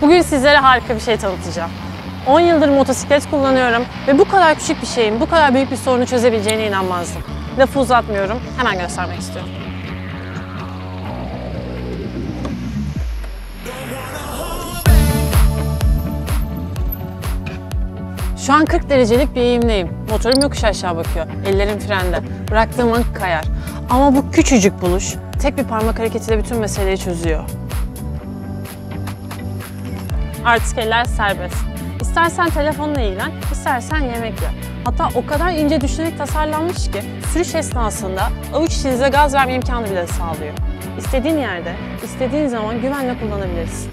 Bugün sizlere harika bir şey tanıtacağım. 10 yıldır motosiklet kullanıyorum ve bu kadar küçük bir şeyin bu kadar büyük bir sorunu çözebileceğine inanmazdım. Lafı uzatmıyorum, hemen göstermek istiyorum. Şu an 40 derecelik bir eğimdeyim. Motorum yokuş aşağı bakıyor. Ellerim frende. Bıraktığım an kayar. Ama bu küçücük buluş tek bir parmak hareketiyle bütün meseleyi çözüyor. Artık eller serbest. İstersen telefonla ilgilen, istersen yemek ye. Hatta o kadar ince düşünerek tasarlanmış ki sürüş esnasında avuç içinize gaz verme imkanı bile sağlıyor. İstediğin yerde, istediğin zaman güvenle kullanabilirsin.